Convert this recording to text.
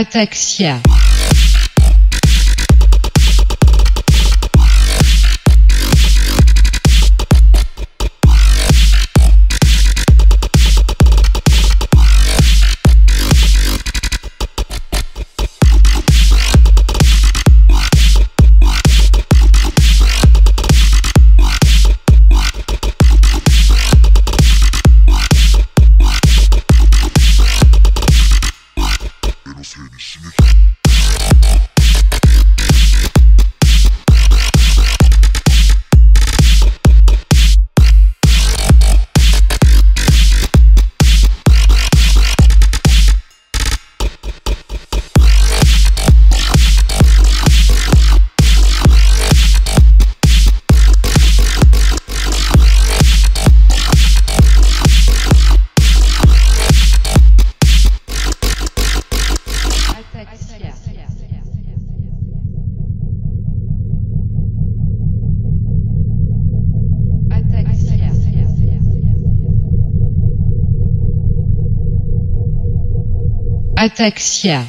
Ataxia. Ataxia.